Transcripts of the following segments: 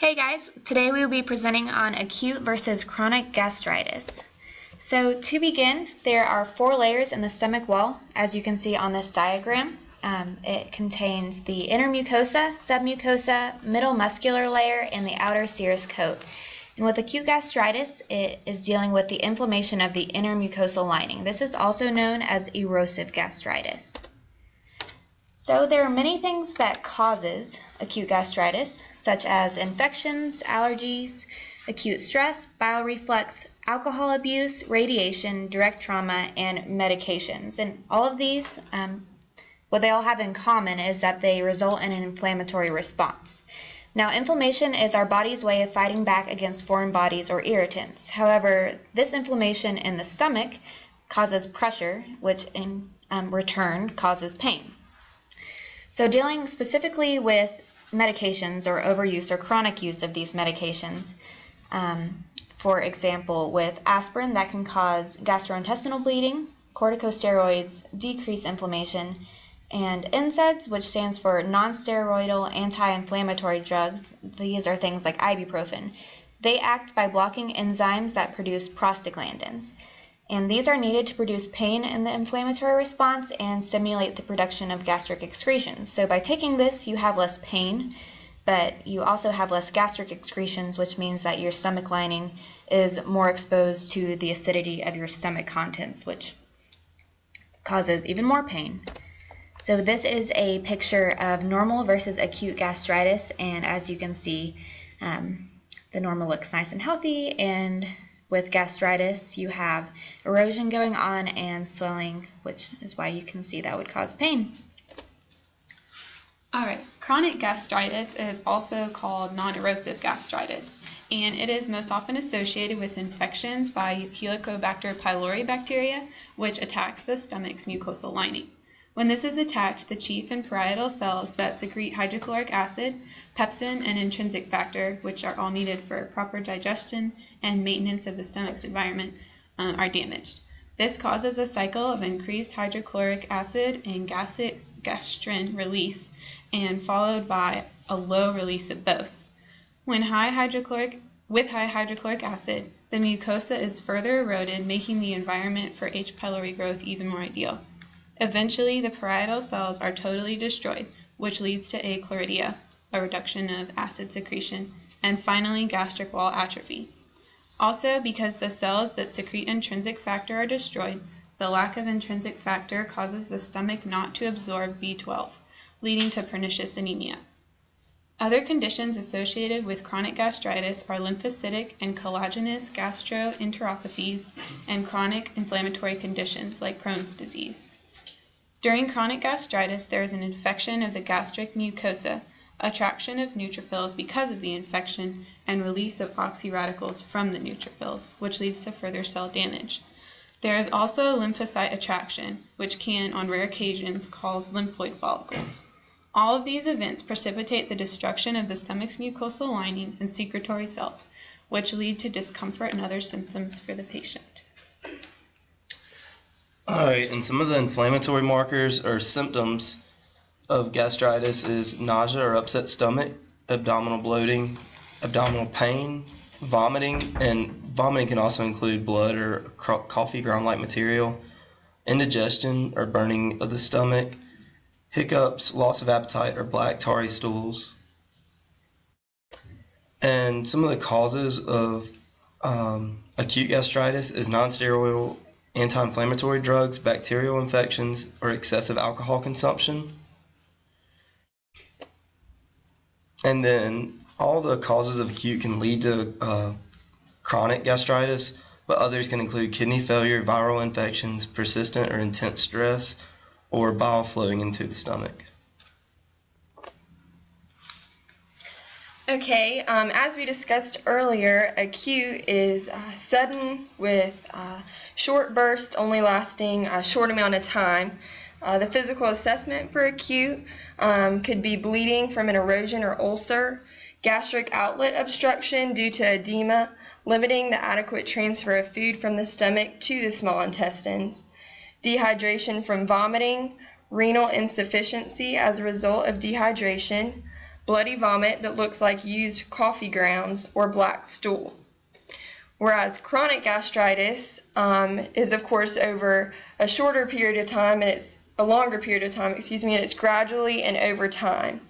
Hey guys, today we will be presenting on acute versus chronic gastritis. So to begin, there are four layers in the stomach wall, as you can see on this diagram. Um, it contains the inner mucosa, submucosa, middle muscular layer, and the outer serous coat. And with acute gastritis, it is dealing with the inflammation of the inner mucosal lining. This is also known as erosive gastritis. So there are many things that causes acute gastritis, such as infections, allergies, acute stress, bile reflux, alcohol abuse, radiation, direct trauma, and medications. And all of these, um, what they all have in common is that they result in an inflammatory response. Now, inflammation is our body's way of fighting back against foreign bodies or irritants. However, this inflammation in the stomach causes pressure, which in um, return causes pain. So dealing specifically with medications or overuse or chronic use of these medications, um, for example, with aspirin that can cause gastrointestinal bleeding, corticosteroids decrease inflammation, and NSAIDs, which stands for non-steroidal anti-inflammatory drugs, these are things like ibuprofen. They act by blocking enzymes that produce prostaglandins and these are needed to produce pain in the inflammatory response and stimulate the production of gastric excretions. So by taking this, you have less pain, but you also have less gastric excretions, which means that your stomach lining is more exposed to the acidity of your stomach contents, which causes even more pain. So this is a picture of normal versus acute gastritis, and as you can see, um, the normal looks nice and healthy, and with gastritis, you have erosion going on and swelling, which is why you can see that would cause pain. All right, chronic gastritis is also called non-erosive gastritis, and it is most often associated with infections by Helicobacter pylori bacteria, which attacks the stomach's mucosal lining. When this is attacked, the chief and parietal cells that secrete hydrochloric acid, pepsin, and intrinsic factor, which are all needed for proper digestion and maintenance of the stomach's environment, um, are damaged. This causes a cycle of increased hydrochloric acid and gastrin release, and followed by a low release of both. When high hydrochloric with high hydrochloric acid, the mucosa is further eroded, making the environment for H. pylori growth even more ideal. Eventually, the parietal cells are totally destroyed, which leads to achlorhydria, a reduction of acid secretion, and finally gastric wall atrophy. Also, because the cells that secrete intrinsic factor are destroyed, the lack of intrinsic factor causes the stomach not to absorb B12, leading to pernicious anemia. Other conditions associated with chronic gastritis are lymphocytic and collagenous gastroenteropathies and chronic inflammatory conditions like Crohn's disease. During chronic gastritis, there is an infection of the gastric mucosa, attraction of neutrophils because of the infection, and release of oxyradicals from the neutrophils, which leads to further cell damage. There is also lymphocyte attraction, which can, on rare occasions, cause lymphoid follicles. All of these events precipitate the destruction of the stomach's mucosal lining and secretory cells, which lead to discomfort and other symptoms for the patient. All right, and some of the inflammatory markers or symptoms of gastritis is nausea or upset stomach, abdominal bloating, abdominal pain, vomiting, and vomiting can also include blood or coffee ground-like material, indigestion or burning of the stomach, hiccups, loss of appetite, or black tarry stools. And some of the causes of um, acute gastritis is nonsteroidal anti-inflammatory drugs, bacterial infections, or excessive alcohol consumption. And then all the causes of acute can lead to uh, chronic gastritis, but others can include kidney failure, viral infections, persistent or intense stress, or bile flowing into the stomach. Okay, um, as we discussed earlier, acute is uh, sudden with uh, short burst only lasting a short amount of time. Uh, the physical assessment for acute um, could be bleeding from an erosion or ulcer, gastric outlet obstruction due to edema, limiting the adequate transfer of food from the stomach to the small intestines, dehydration from vomiting, renal insufficiency as a result of dehydration, bloody vomit that looks like used coffee grounds, or black stool. Whereas chronic gastritis um, is, of course, over a shorter period of time and it's a longer period of time, excuse me, and it's gradually and over time.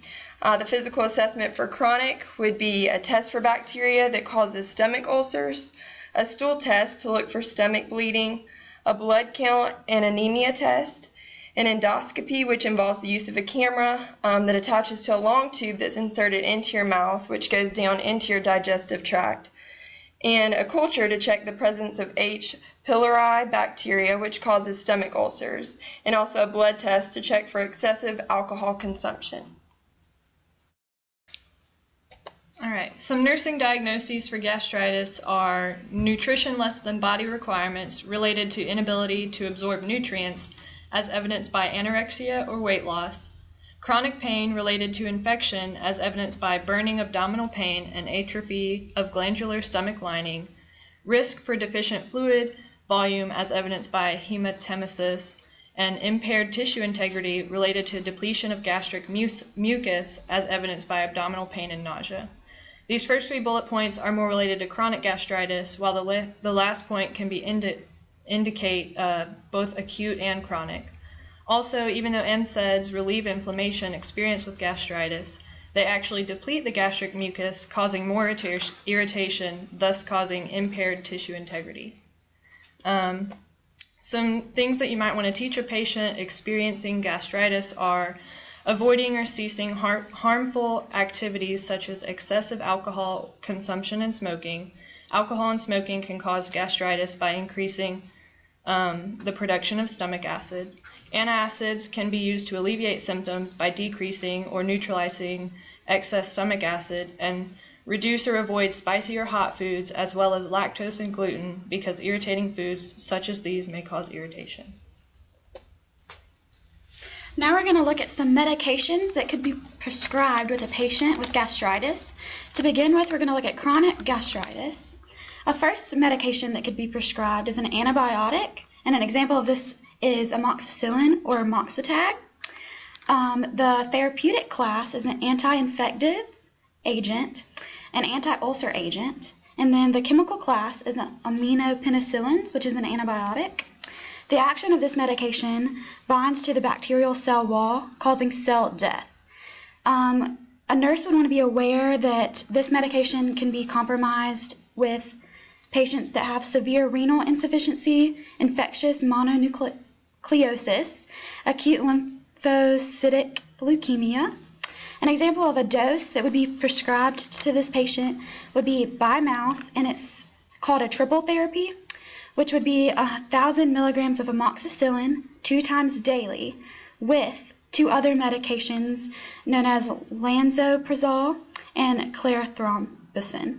Uh, the physical assessment for chronic would be a test for bacteria that causes stomach ulcers, a stool test to look for stomach bleeding, a blood count and anemia test, an endoscopy, which involves the use of a camera um, that attaches to a long tube that's inserted into your mouth, which goes down into your digestive tract, and a culture to check the presence of H. pylori bacteria, which causes stomach ulcers, and also a blood test to check for excessive alcohol consumption. All right, some nursing diagnoses for gastritis are nutrition less than body requirements related to inability to absorb nutrients, as evidenced by anorexia or weight loss, chronic pain related to infection, as evidenced by burning abdominal pain and atrophy of glandular stomach lining, risk for deficient fluid volume, as evidenced by hematemesis, and impaired tissue integrity related to depletion of gastric mucus, as evidenced by abdominal pain and nausea. These first three bullet points are more related to chronic gastritis, while the, la the last point can be indi indicate uh, both acute and chronic. Also, even though NSAIDs relieve inflammation experienced with gastritis, they actually deplete the gastric mucus, causing more irritation, thus causing impaired tissue integrity. Um, some things that you might want to teach a patient experiencing gastritis are avoiding or ceasing har harmful activities such as excessive alcohol consumption and smoking. Alcohol and smoking can cause gastritis by increasing um, the production of stomach acid. Antacids can be used to alleviate symptoms by decreasing or neutralizing excess stomach acid and reduce or avoid spicy or hot foods as well as lactose and gluten because irritating foods such as these may cause irritation. Now we're going to look at some medications that could be prescribed with a patient with gastritis. To begin with, we're going to look at chronic gastritis. A first medication that could be prescribed is an antibiotic, and an example of this is amoxicillin or Moxatag. Um, the therapeutic class is an anti-infective agent, an anti-ulcer agent, and then the chemical class is an aminopenicillins, which is an antibiotic. The action of this medication binds to the bacterial cell wall, causing cell death. Um, a nurse would want to be aware that this medication can be compromised with patients that have severe renal insufficiency, infectious mononucleosis, acute lymphocytic leukemia. An example of a dose that would be prescribed to this patient would be by mouth, and it's called a triple therapy which would be a thousand milligrams of amoxicillin two times daily with two other medications known as lansoprazole and clarithromycin.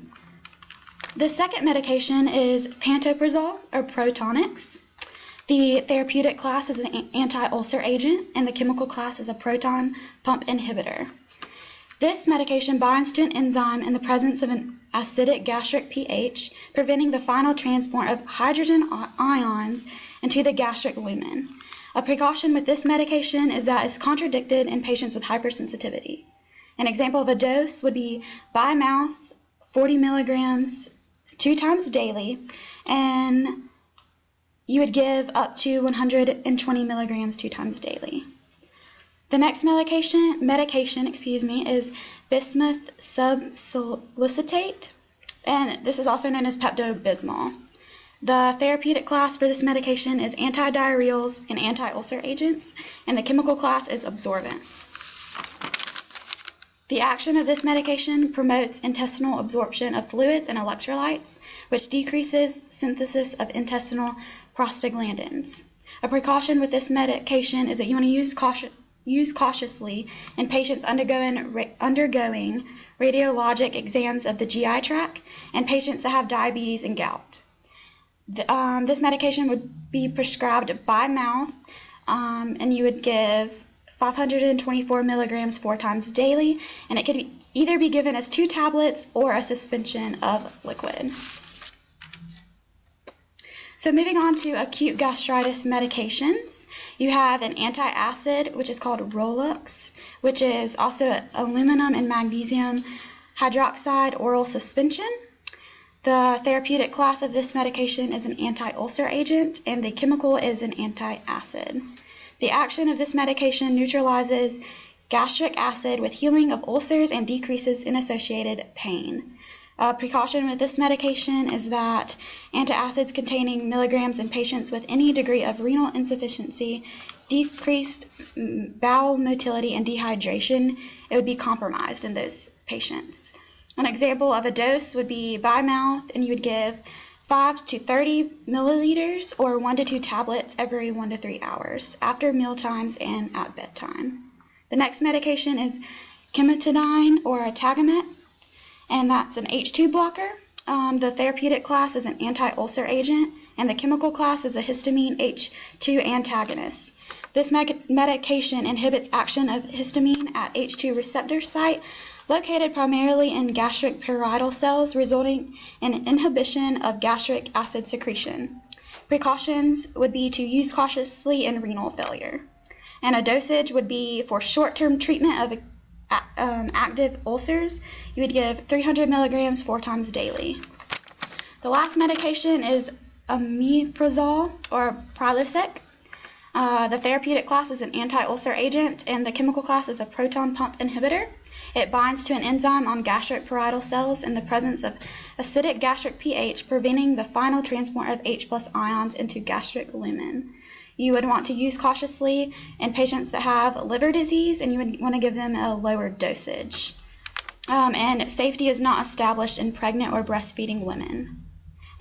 The second medication is pantoprazole or Protonix. The therapeutic class is an anti-ulcer agent and the chemical class is a proton pump inhibitor. This medication binds to an enzyme in the presence of an acidic gastric pH, preventing the final transport of hydrogen ions into the gastric lumen. A precaution with this medication is that it's contradicted in patients with hypersensitivity. An example of a dose would be by mouth 40 milligrams two times daily, and you would give up to 120 milligrams two times daily. The next medication, medication excuse me, is bismuth subsalicylate, and this is also known as Pepto-Bismol. The therapeutic class for this medication is antidiarrheals and anti-ulcer agents, and the chemical class is absorbents. The action of this medication promotes intestinal absorption of fluids and electrolytes, which decreases synthesis of intestinal prostaglandins. A precaution with this medication is that you want to use caution, used cautiously in patients undergoing, undergoing radiologic exams of the GI tract and patients that have diabetes and gout. The, um, this medication would be prescribed by mouth, um, and you would give 524 milligrams four times daily, and it could either be given as two tablets or a suspension of liquid. So moving on to acute gastritis medications, you have an antacid, which is called Rulox, which is also aluminum and magnesium hydroxide oral suspension. The therapeutic class of this medication is an anti-ulcer agent, and the chemical is an antacid. The action of this medication neutralizes gastric acid with healing of ulcers and decreases in associated pain. A precaution with this medication is that antacids containing milligrams in patients with any degree of renal insufficiency, decreased bowel motility, and dehydration, it would be compromised in those patients. An example of a dose would be by mouth, and you would give 5 to 30 milliliters or 1 to 2 tablets every 1 to 3 hours after meal times and at bedtime. The next medication is cimetidine or Tagamet, and that's an H2 blocker. Um, the therapeutic class is an anti-ulcer agent, and the chemical class is a histamine H2 antagonist. This me medication inhibits action of histamine at H2 receptor site located primarily in gastric parietal cells, resulting in inhibition of gastric acid secretion. Precautions would be to use cautiously in renal failure. And a dosage would be for short-term treatment of um, active ulcers, you would give 300 milligrams four times daily. The last medication is omeprazole or Prilosec. Uh, the therapeutic class is an anti-ulcer agent, and the chemical class is a proton pump inhibitor. It binds to an enzyme on gastric parietal cells in the presence of acidic gastric pH, preventing the final transport of H plus ions into gastric lumen. You would want to use cautiously in patients that have liver disease, and you would want to give them a lower dosage. Um, and safety is not established in pregnant or breastfeeding women.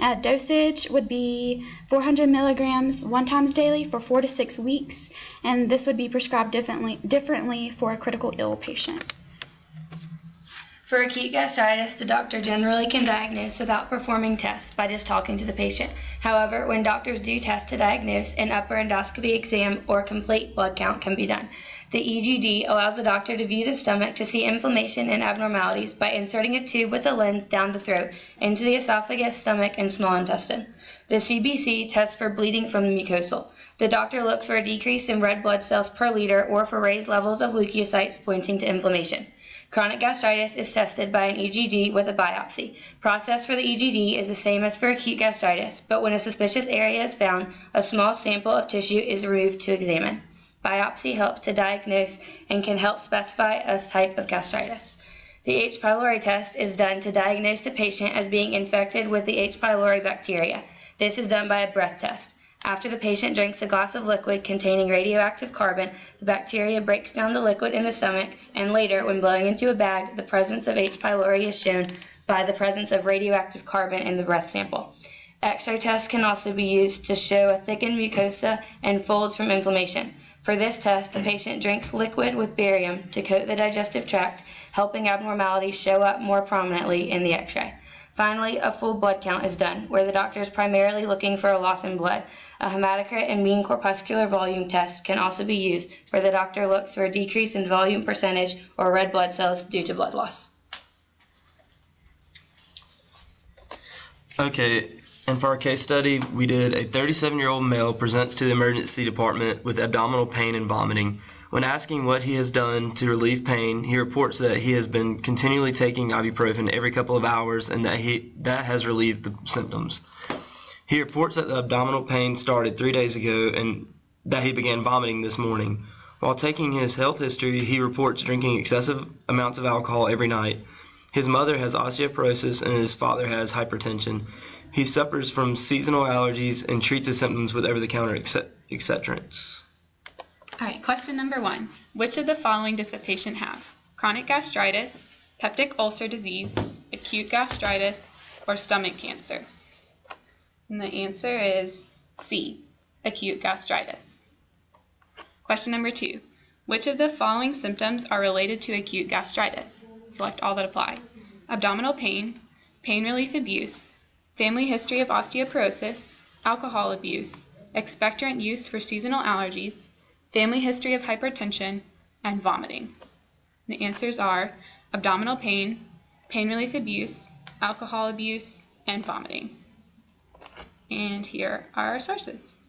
A dosage would be 400 milligrams one times daily for four to six weeks, and this would be prescribed differently, differently for a critical ill patients. For acute gastritis, the doctor generally can diagnose without performing tests by just talking to the patient. However, when doctors do test to diagnose, an upper endoscopy exam or complete blood count can be done. The EGD allows the doctor to view the stomach to see inflammation and abnormalities by inserting a tube with a lens down the throat into the esophagus, stomach, and small intestine. The CBC tests for bleeding from the mucosal. The doctor looks for a decrease in red blood cells per liter or for raised levels of leukocytes pointing to inflammation. Chronic gastritis is tested by an EGD with a biopsy. Process for the EGD is the same as for acute gastritis, but when a suspicious area is found, a small sample of tissue is removed to examine. Biopsy helps to diagnose and can help specify a type of gastritis. The H. pylori test is done to diagnose the patient as being infected with the H. pylori bacteria. This is done by a breath test. After the patient drinks a glass of liquid containing radioactive carbon, the bacteria breaks down the liquid in the stomach, and later, when blowing into a bag, the presence of H. pylori is shown by the presence of radioactive carbon in the breath sample. X-ray tests can also be used to show a thickened mucosa and folds from inflammation. For this test, the patient drinks liquid with barium to coat the digestive tract, helping abnormalities show up more prominently in the X-ray. Finally, a full blood count is done, where the doctor is primarily looking for a loss in blood. A hematocrit and mean corpuscular volume test can also be used, where the doctor looks for a decrease in volume percentage or red blood cells due to blood loss. Okay, and for our case study, we did a 37 year old male presents to the emergency department with abdominal pain and vomiting. When asking what he has done to relieve pain, he reports that he has been continually taking ibuprofen every couple of hours and that he that has relieved the symptoms. He reports that the abdominal pain started three days ago and that he began vomiting this morning. While taking his health history, he reports drinking excessive amounts of alcohol every night. His mother has osteoporosis and his father has hypertension. He suffers from seasonal allergies and treats his symptoms with over the counter excedrins. All right, question number one. Which of the following does the patient have? Chronic gastritis, peptic ulcer disease, acute gastritis, or stomach cancer? And the answer is C, acute gastritis. Question number two. Which of the following symptoms are related to acute gastritis? Select all that apply. Abdominal pain, pain relief abuse, family history of osteoporosis, alcohol abuse, expectorant use for seasonal allergies, family history of hypertension, and vomiting. The answers are abdominal pain, pain relief abuse, alcohol abuse, and vomiting. And here are our sources.